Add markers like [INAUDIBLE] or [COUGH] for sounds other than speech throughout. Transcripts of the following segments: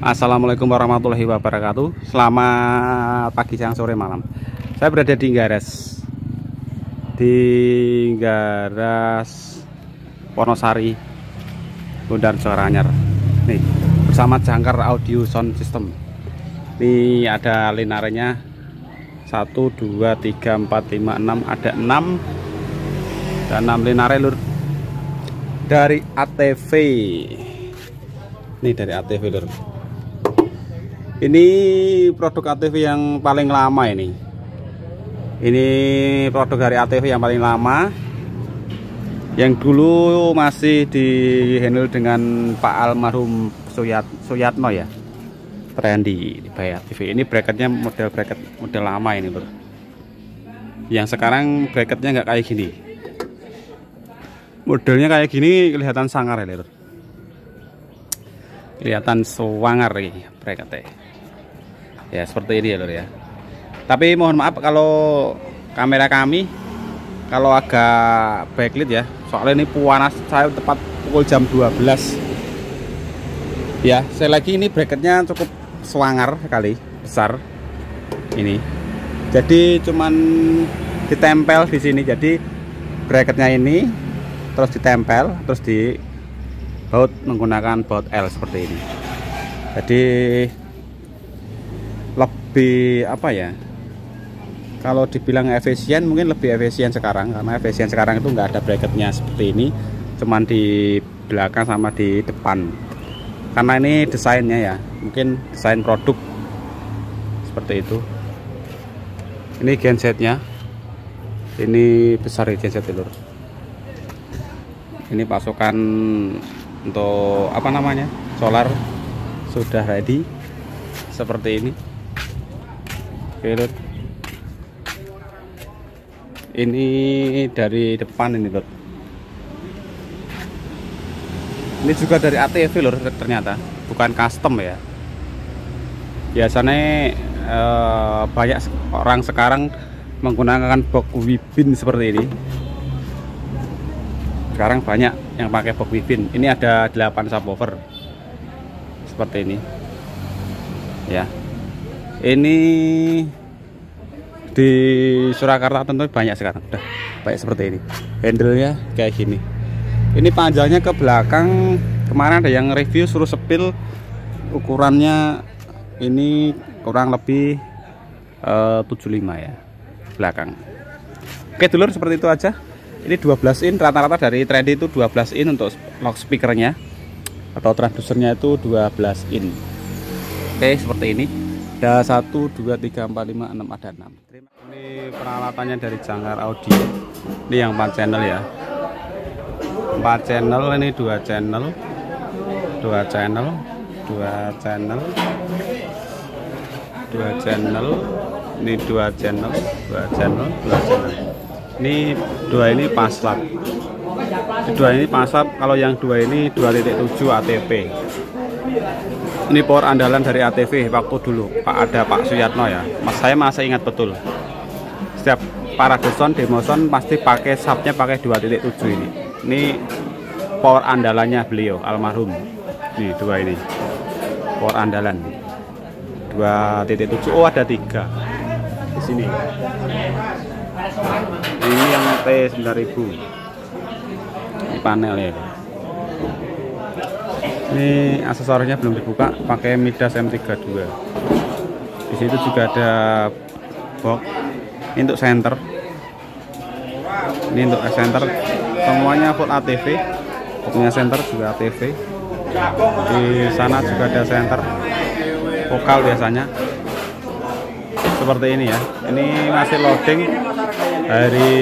Assalamualaikum warahmatullahi wabarakatuh. Selamat pagi, siang, sore, malam. Saya berada di Gares Di Garas Wonosari Bundar Soranyar Nih, bersama Jangkar Audio Sound System. Ini ada linarnya 1, 2, 3, 4, 5, 6 Ada 6 Dan 6 linare lur. Dari ATV Ini dari ATV lur ini produk ATV yang paling lama ini. Ini produk dari ATV yang paling lama. Yang dulu masih di handle dengan Pak almarhum Suyat Suyatno ya. Trendy di Bayar TV ini bracketnya model bracket model lama ini bro. Yang sekarang bracketnya nggak kayak gini. Modelnya kayak gini kelihatan sangar ya lor kelihatan sewangar nih bracketnya ya seperti ini ya lor ya. Tapi mohon maaf kalau kamera kami kalau agak backlit ya. Soalnya ini panas saya tepat pukul jam 12 ya saya lagi ini bracketnya cukup swanger sekali besar ini. Jadi cuman ditempel di sini. Jadi bracketnya ini terus ditempel terus di baut menggunakan baut L seperti ini. Jadi lebih apa ya kalau dibilang efisien mungkin lebih efisien sekarang karena efisien sekarang itu nggak ada bracketnya seperti ini cuman di belakang sama di depan. Karena ini desainnya ya mungkin desain produk seperti itu. Ini gensetnya ini besar ya genset telur. Ini pasokan untuk apa namanya solar sudah ready seperti ini Oke. Ini dari depan ini, Lur. Ini juga dari ATV, Lur, ternyata. Bukan custom ya. Biasanya eh, banyak orang sekarang menggunakan box wibin seperti ini. Sekarang banyak yang pakai box wibin. Ini ada 8 subwoofer. Seperti ini. Ya ini di Surakarta tentu banyak sekarang. Udah baik seperti ini. Handle nya kayak gini. Ini panjangnya ke belakang. Kemarin ada yang review suruh sepil. Ukurannya ini kurang lebih eh, uh, 75 ya belakang. Oke dulur seperti itu aja. Ini 12 in rata-rata dari trendy itu 12 in untuk loudspeakernya atau transducernya itu 12 in. Oke seperti ini ada 1 2 3 4 5 6 ada 6 ini peralatannya dari Jangkar Audio. Ini yang 4 channel ya. 4 channel ini 2 channel. 2 channel 2 channel. 2 channel. Ini 2 channel 2 channel 2 channel. Ini dua ini paslap dua ini paslap kalau yang dua ini 2.7 ATP ini power andalan dari ATV waktu dulu Pak ada Pak Suyatno ya. Mas saya masih ingat betul. Setiap para deson demoson pasti pakai subnya pakai 2.7 ini. Ini power andalannya beliau almarhum. Ini dua ini. Power andalan. 2.7 oh ada tiga. Di sini. Ini yang T9000 ini panel ya ini aksesorisnya belum dibuka pakai Midas M32 di situ juga ada box ini untuk center ini untuk center semuanya full ATV punya center juga ATV di sana juga ada center vokal biasanya. Seperti ini ya. Ini masih loading dari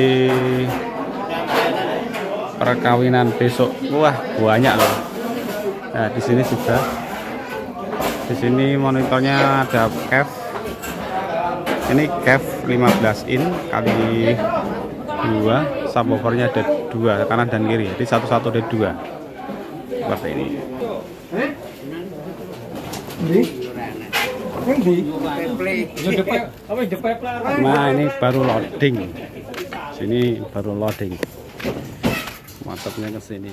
perkawinan besok. Wah banyak loh Nah, di sini juga. Di sini monitornya ada CAF. Ini CAF 15 in kali 2, subwoofernya ada 2 kanan dan kiri. Jadi satu-satu ada 2. Seperti ini. Nah, ini baru loading. Sini baru loading. Mantapnya ke sini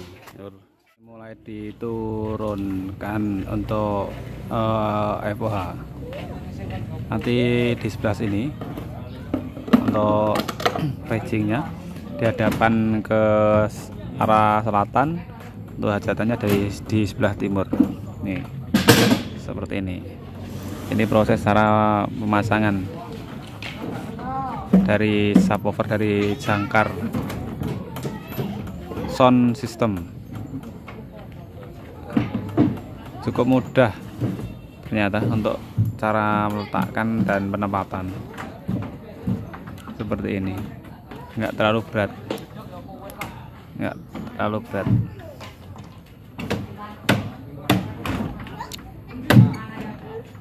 mulai diturunkan untuk uh, FOH nanti di sebelah sini untuk [CLEARS THROAT] packingnya di hadapan ke arah selatan untuk hajatannya dari di sebelah timur. Nih seperti ini. Ini proses cara pemasangan dari subwoofer dari jangkar sound system cukup mudah ternyata untuk cara meletakkan dan penempatan seperti ini. Enggak terlalu berat. Enggak terlalu berat.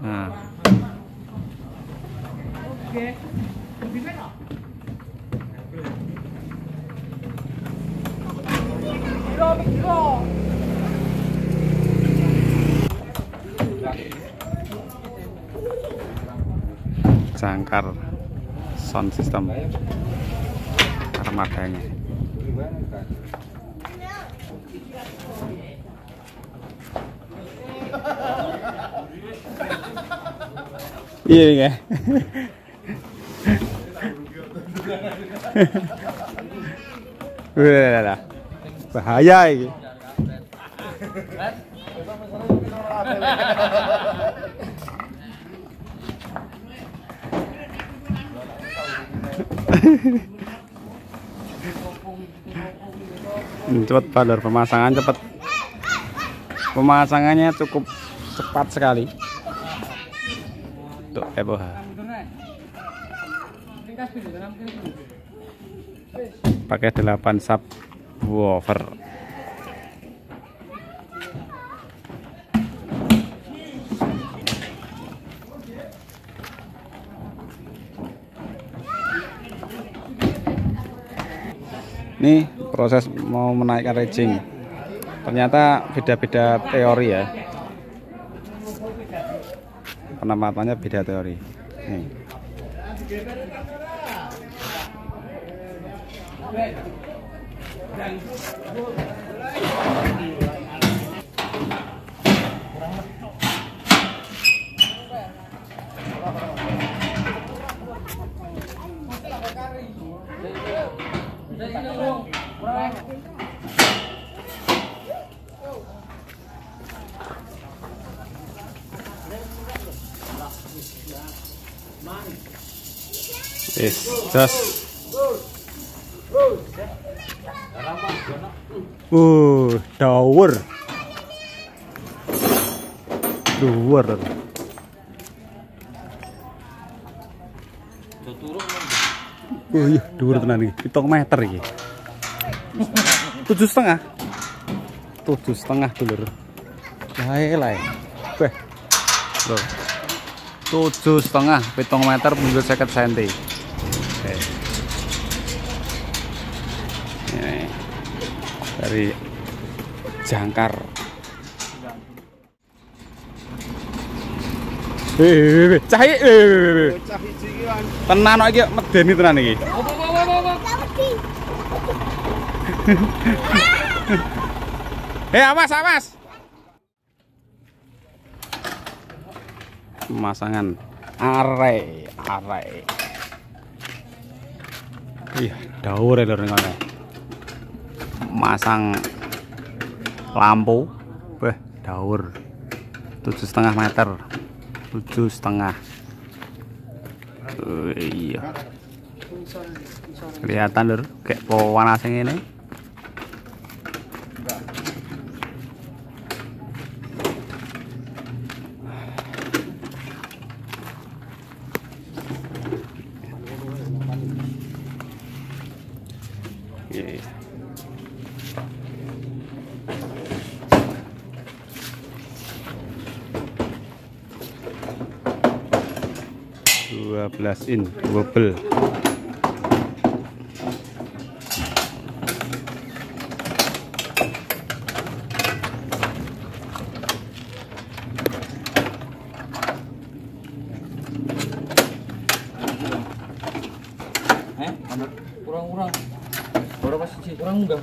Nah jangkar sound system. Armadanya iya [LAUGHS] ya Udah, bahaya ini. Hmm, cepat balur pemasangan cepat pemasangannya cukup cepat sekali. Untuk FOH pakai 8 subwoofer ini proses mau menaikkan raging. Ternyata beda-beda teori ya. Penempatannya beda teori. Nih. Yes, just. Uh, tower. Tower. Oh iya, dhuwur tenan iki. 7 meter iki. Tujuh setengah. Tujuh setengah dulur. Lae lae. Beh. Loh. Tujuh setengah, pitung meter mundur seket senti. Oke. Ini dari jangkar. Eh, cahaya, eh, tenan kok iki medeni tenan iki. Eh, [LAUGHS] awas, awas. Pemasangan are, are. Iya, daur ya lho ngene. Masang lampu, beh, daur. Tujuh setengah meter, tujuh setengah. Iya. Kelihatan lur, kayak panas ini. 12 in bubble. Eh, kurang-kurang. Berapa sih kurang enggak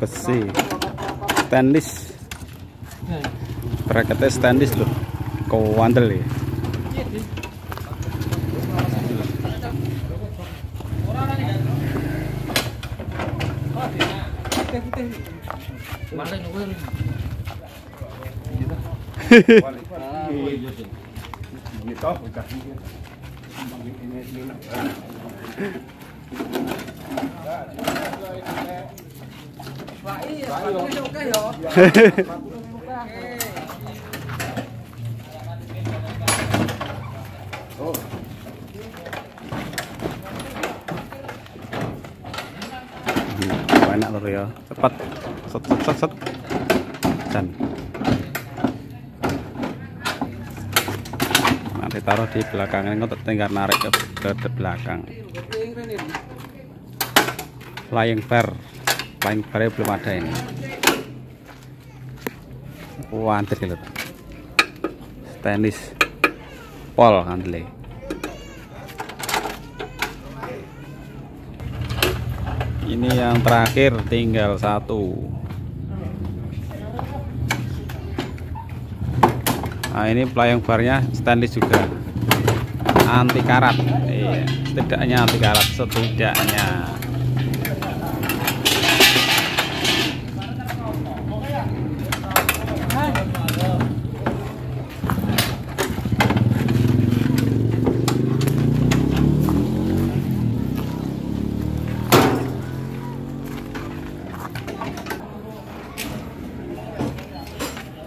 besi. Stainless bracketnya stainless loh. Kewandel ya. Mana [LAUGHS] [LAUGHS] cepat. Set set set set. Dan. Nanti taruh di belakang ini untuk tinggal narik ke, ke, ke belakang. Flying bar flying bar belum ada ini. Wah antir gitu stainless. Pol handle ini yang terakhir tinggal satu. Nah ini playing barnya stainless juga. Anti karat. Iya setidaknya anti karat setidaknya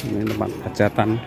ini tempat hajatan